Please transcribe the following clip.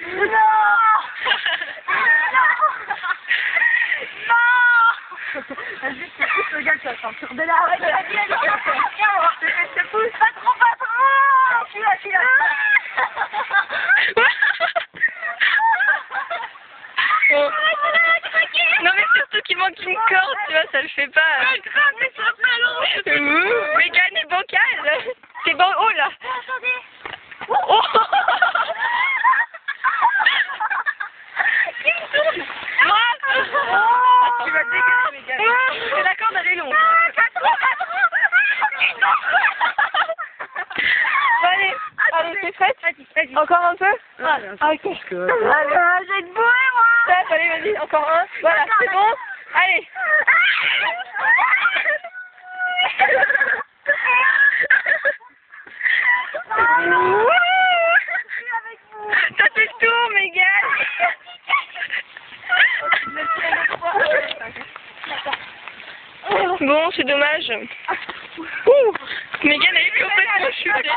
Non Non Vas-y, je le gars, vas-y, vas-y, je te pousse, pas trop, pas trop ah, Tu vas, tu ah, Non mais surtout qu'il manque une corde, tu vois, ça le fait pas. Mais ça euh, est. T'es. Oh là. Attendez. Oh. Tu vas te dégager, Mégane. Et la corde elle est longue. Bon, allez, allez, c'est prête Encore un peu Ah, ok. Allez, j'ai de bourré, moi. Stop, allez, vas-y, encore un. Voilà, c'est bon Allez. Ça fait le tour, Mégane Bon, c'est dommage. Ah. Ouh Mégane, elle est complètement chutée.